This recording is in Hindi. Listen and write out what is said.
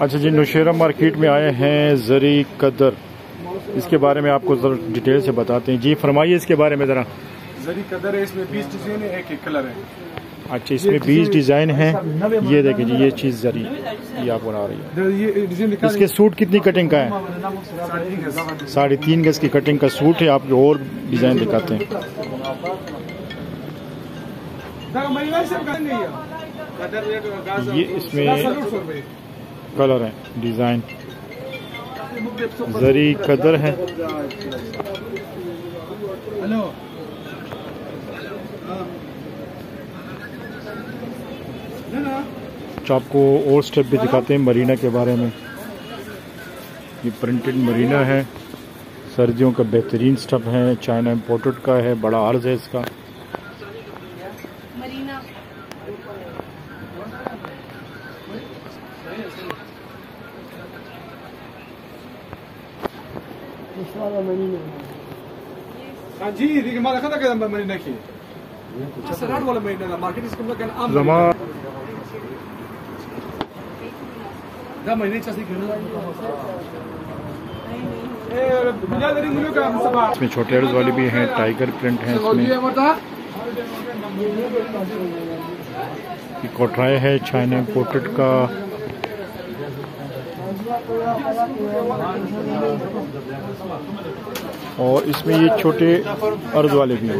अच्छा जी नौशेरा मार्केट में आए हैं जरी कदर। इसके बारे में आपको जरा डिटेल से बताते हैं। जी फरमाइए इसके बारे में ज़रा। जरी कदर है इसमें बीस डिज़ाइन है एक एक कलर है। अच्छा इसमें बीस डिज़ाइन है। ये देखिए जी ये चीज़ जरी ये आपको बना रही है। इसके सूट कितनी कटिंग का है? है साढ़े तीन गज की कटिंग का सूट है आप और डिज़ाइन दिखाते हैं। ये इसमें कलर है डिज़ाइन। जरी कदर है। हेलो। अच्छा आपको और स्टेप भी दिखाते हैं मरीना के बारे में। ये प्रिंटेड मरीना है। सर्दियों का बेहतरीन स्टफ़ है। चाइना इम्पोर्टेड का है बड़ा अर्ज़ है इसका। मरीना। जी रखा था महीने की सराट वाला महीना था मार्केट इसको मतलब आम जमा महीने चासी इसमें छोटे वाली भी हैं टाइगर प्रिंट है इसमें ये कोटराय है चाइना इम्पोर्टेड का। और इसमें ये छोटे अर्ज़ वाले भी हैं।